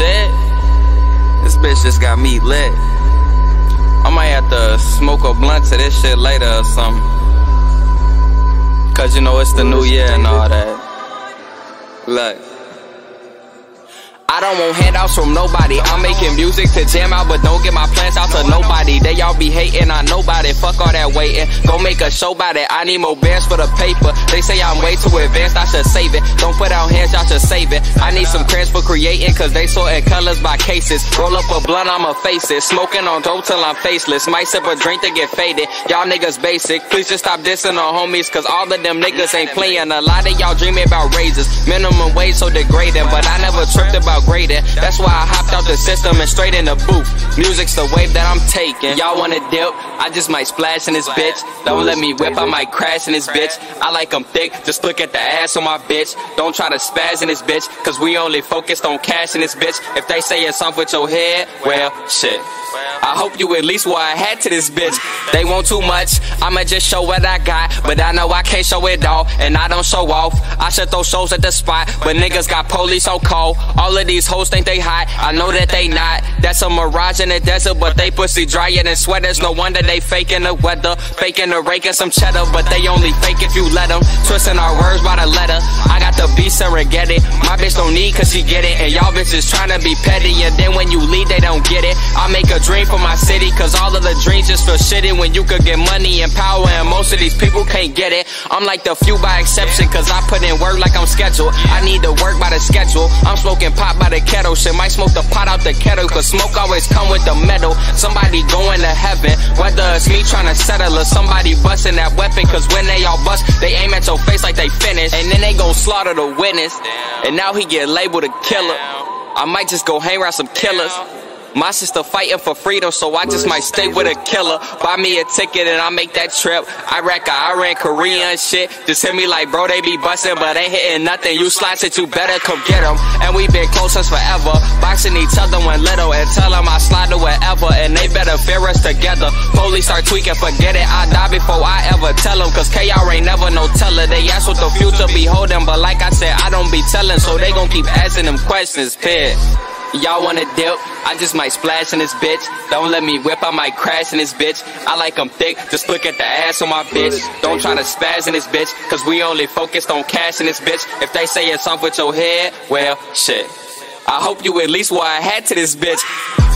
Shit. This bitch just got me lit. I might have to smoke a blunt to this shit later or something. Cause you know it's the new year and all that. Look. I don't want handouts from nobody. I'm making music to jam out, but don't get my plans out to nobody. They all be hating on nobody. Fuck all that waiting. Go make a show about it. I need more bands for the paper. They say I'm way too advanced. I should save it. Don't put out hands, y'all should save it. I need some crayons for creating, cause they sorting colors by cases. Roll up a blunt, I'ma face it. Smoking on dope till I'm faceless. Might sip a drink to get faded. Y'all niggas basic. Please just stop dissing on homies, cause all of them niggas ain't playing. A lot of y'all dreaming about raises. Minimum wage so degrading, but I never tripped about That's why I hopped out the system and straight in the booth. Music's the wave that I'm taking. Y'all wanna dip? I just might splash in this bitch. Don't let me whip, I might crash in this bitch. I like them thick, just look at the ass on my bitch. Don't try to spaz in this bitch, cause we only focused on cash in this bitch. If they say it's off with your head, well, shit. I hope you at least wore a hat to this bitch. They want too much, I'ma just show what I got. But I know I can't show it all, and I don't show off. I should throw shows at the spot, but niggas got police on call. All of these hoes think they hot, I know that they not. That's a mirage in the desert, but they pussy drier than sweaters. No wonder they faking the weather, faking the raking some cheddar, but they only fake if you let them. Twisting our words by the letter. I got the beast and get it. My bitch don't need cause she get it, and y'all bitches trying to be petty, and then when you leave, they don't get it. I make a dream for my city, cause all of the dreams just feel shitty when you could get money and power, and most of these people can't get it. I'm like the few by exception, cause I put in work like I'm scheduled. I need to work by the schedule. I'm smoking pot by the kettle, shit might smoke the pot out the kettle, cause smoke always come with the metal. Somebody going to heaven, whether it's me trying to settle or somebody busting that weapon, cause when they all bust, they aim at your face like they finished, and then they gon' slaughter the witness. And now he get labeled a killer. I might just go hang around some killers. My sister fighting for freedom, so I just might stay with a killer. Buy me a ticket and I make that trip. Iraq, Iran, Korea and shit. Just hit me like, bro, they be busting, but ain't hitting nothing. You slice it, you better come get them. And we been close since forever. Boxing each other when little and tell them I slide to wherever. And they better fear us together. Police start tweaking, forget it. I die before I ever tell them. Cause KR ain't never no teller. They ask what the future be holding, but like I said, I don't be telling. So they gon' keep asking them questions, pit. Y'all wanna dip? I just might splash in this bitch. Don't let me whip, I might crash in this bitch. I like them thick, just look at the ass on my bitch. Don't try to spaz in this bitch, cause we only focused on cash in this bitch. If they say it's off with your head, well, shit. I hope you at least wore a hat to this bitch.